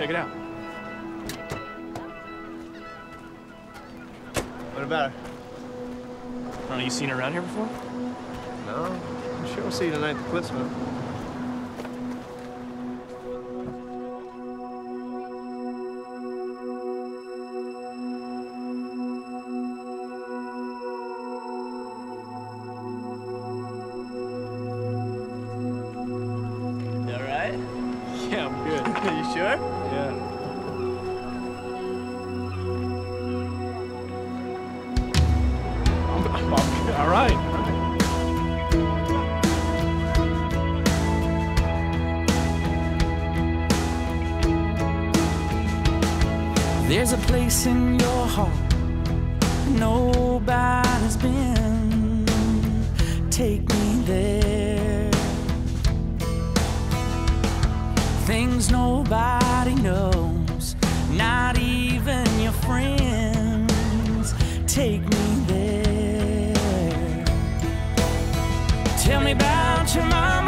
Check it out. What about her? Oh, you seen her around here before? No. I'm sure we'll see you tonight at the Cliffs, I'm you sure? yeah. All right. There's a place in your heart nobody's been. Take me there. Things nobody knows, not even your friends. Take me there. Tell me about your mama,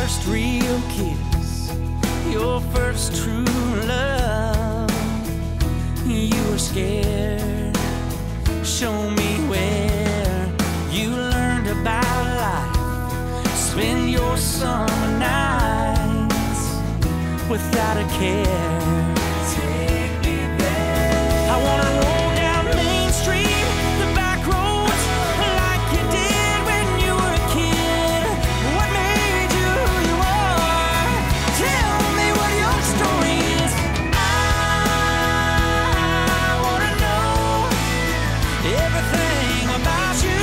first real kiss, your first true love. You were scared. Show me where you learned about life. Spend your summer nights without a care. about you.